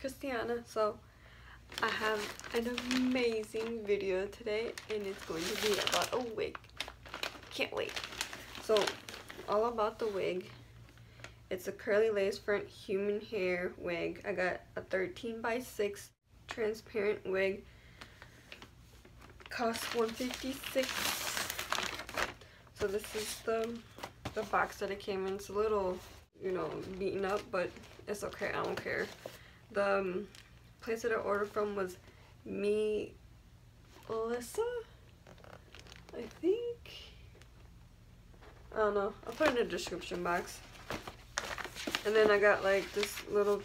Kristyona. So I have an amazing video today and it's going to be about a wig. Can't wait. So all about the wig. It's a curly lace front human hair wig. I got a 13 by 6 transparent wig. Cost 156 So this is the the box that it came in. It's a little, you know, beaten up, but it's okay. I don't care. The um, place that I ordered from was Mi Lisa, I think. I don't know. I'll put it in the description box. And then I got like this little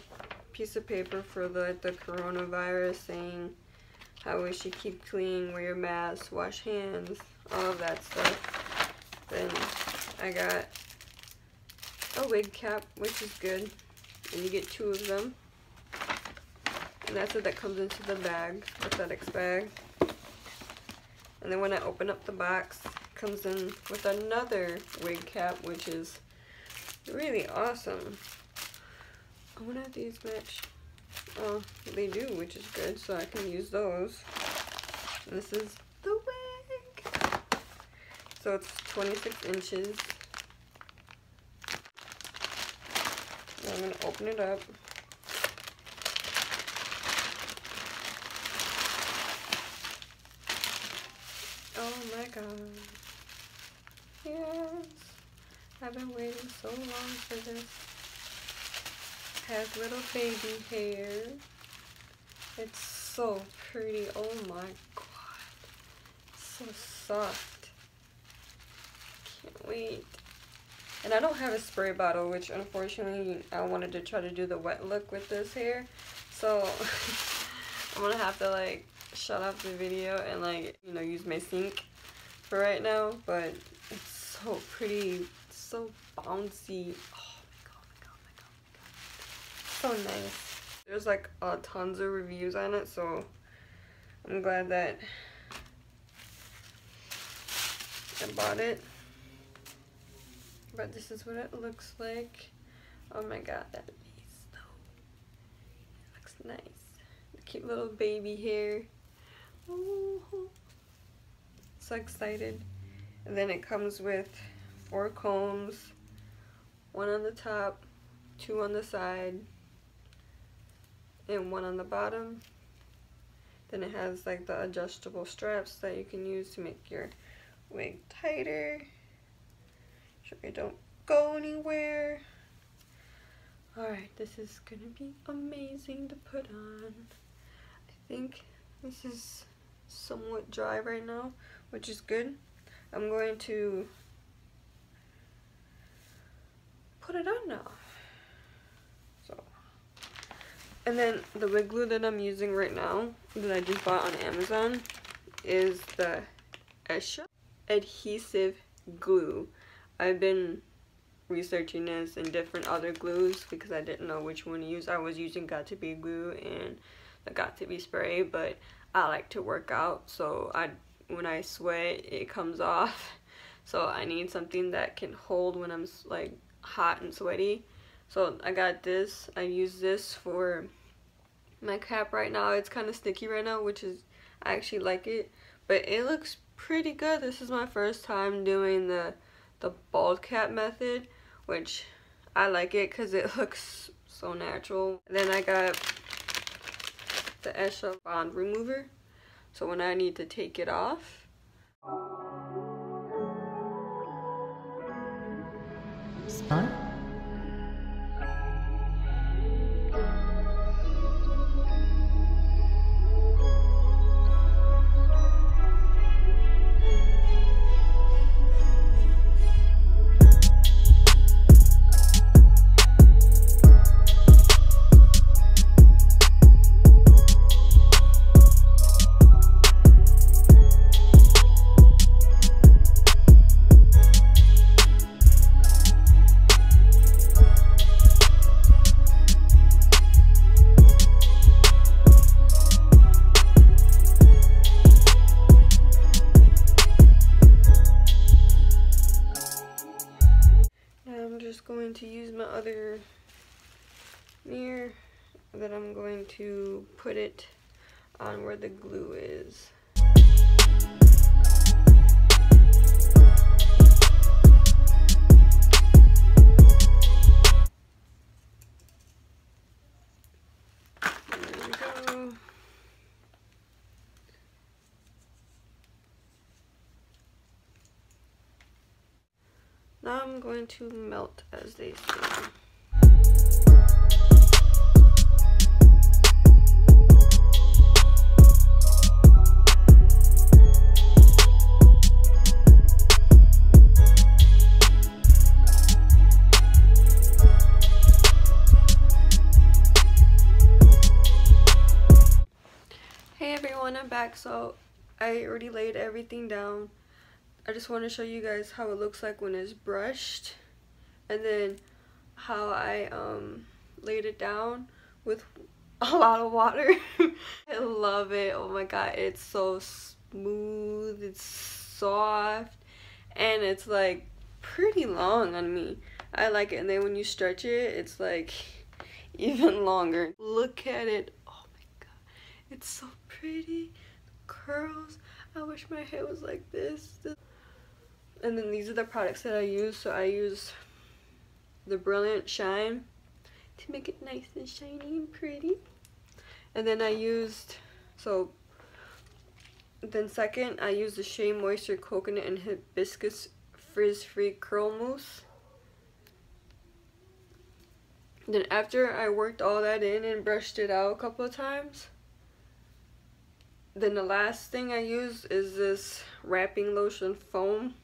piece of paper for the, the coronavirus saying how we should keep clean, wear your mask, wash hands, all of that stuff. Then I got a wig cap, which is good. And you get two of them. And that's it that comes into the bag, the FedEx bag. And then when I open up the box, comes in with another wig cap, which is really awesome. I wonder if these match. Oh, they do, which is good, so I can use those. And this is the wig. So it's 26 inches. I'm going to open it up. Oh my god. Yes. I've been waiting so long for this. Has little baby hair. It's so pretty. Oh my god. So soft. Can't wait. And I don't have a spray bottle, which unfortunately I wanted to try to do the wet look with this hair. So I'm gonna have to like shut off the video and like, you know, use my sink for right now. But it's so pretty, so bouncy. Oh my god, my god, my god, my god. So nice. There's like uh, tons of reviews on it, so I'm glad that I bought it. But this is what it looks like. Oh my god, that face though. It looks nice. The cute little baby hair. Oh, so excited. And then it comes with four combs, one on the top, two on the side, and one on the bottom. Then it has like the adjustable straps that you can use to make your wig tighter. So it don't go anywhere. Alright, this is gonna be amazing to put on. I think this is somewhat dry right now, which is good. I'm going to put it on now. So, and then the wig glue that I'm using right now, that I just bought on Amazon, is the Esha adhesive glue. I've been researching this and different other glues because I didn't know which one to use. I was using Got2b glue and the Got2b spray, but I like to work out, so I when I sweat, it comes off. So I need something that can hold when I'm like hot and sweaty. So I got this. I use this for my cap right now. It's kind of sticky right now, which is, I actually like it. But it looks pretty good. This is my first time doing the, the bald cap method, which I like it because it looks so natural. Then I got the Esha Bond Remover. So when I need to take it off, Spot? just going to use my other mirror that I'm going to put it on where the glue is. There we go. Going to melt as they say. Hey everyone, I'm back. So I already laid everything down. I just want to show you guys how it looks like when it's brushed and then how I um, laid it down with a lot of water. I love it. Oh my god, it's so smooth, it's soft, and it's like pretty long on me. I like it. And then when you stretch it, it's like even longer. Look at it. Oh my god. It's so pretty. curls. I wish my hair was like this. And then these are the products that I use. So I use the Brilliant Shine to make it nice and shiny and pretty. And then I used, so then second, I used the Shea Moisture Coconut and Hibiscus Frizz-Free Curl Mousse. Then after I worked all that in and brushed it out a couple of times, then the last thing I use is this wrapping lotion foam.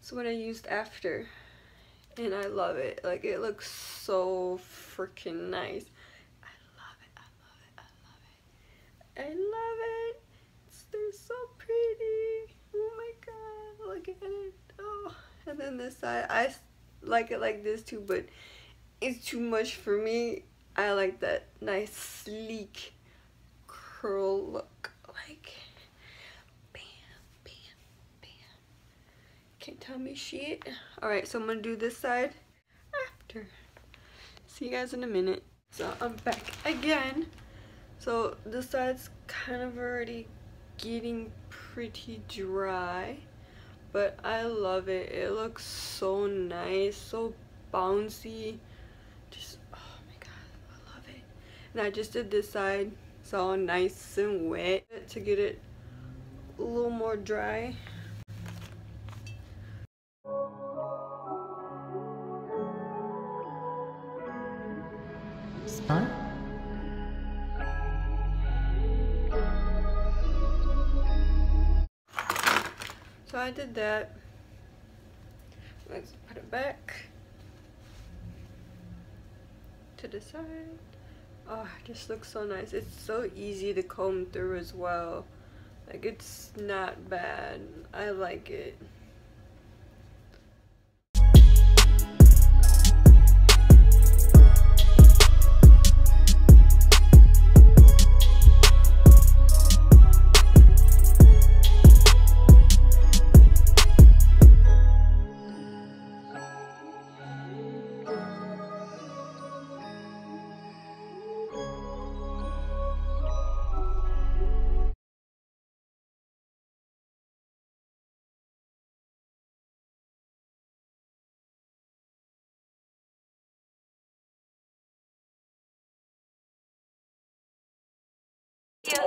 It's what I used after. And I love it. Like it looks so freaking nice. I love it. I love it. I love it. I love it. It's, they're so pretty. Oh my god. Look at it. Oh. And then this side, I like it like this too, but it's too much for me. I like that nice sleek curl look. Like, Can't tell me shit. Alright, so I'm gonna do this side after. See you guys in a minute. So I'm back again. So this side's kind of already getting pretty dry. But I love it. It looks so nice, so bouncy just oh my god i love it and i just did this side so nice and wet to get it a little more dry I did that. Let's put it back to the side. Oh, just looks so nice. It's so easy to comb through as well. Like, it's not bad. I like it.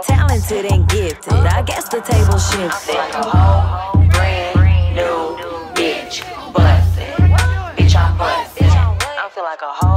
talented and gifted. I guess the table shifted. I'm like a whole brand new bitch bustin'. Bitch, I'm bustin'. I feel like a whole